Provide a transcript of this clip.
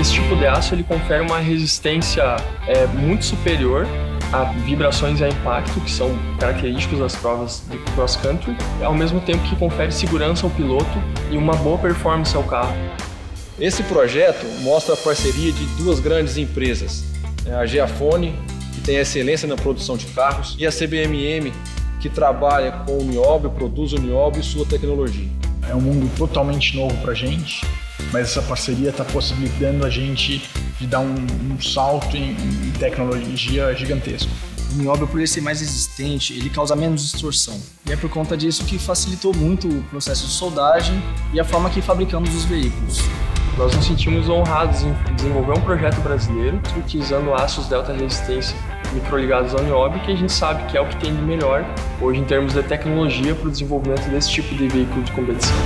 de aço ele confere uma resistência é, muito superior a vibrações e a impacto, que são característicos das provas de cross country, ao mesmo tempo que confere segurança ao piloto e uma boa performance ao carro. Esse projeto mostra a parceria de duas grandes empresas, né, a Geafone, que tem excelência na produção de carros, e a CBMM, que trabalha com o nióbio, produz o nióbio e sua tecnologia. É um mundo totalmente novo para a gente, mas essa parceria está possibilitando a gente de dar um, um salto em, em, tecnologia gigantesco. O nióbio, por ele ser mais resistente, ele causa menos distorção. E é por conta disso que facilitou muito o processo de soldagem e a forma que fabricamos os veículos. Nós nos sentimos honrados em desenvolver um projeto brasileiro utilizando aços delta resistência microligados ao nióbio, que a gente sabe que é o que tem de melhor hoje em termos de tecnologia para o desenvolvimento desse tipo de veículo de competição.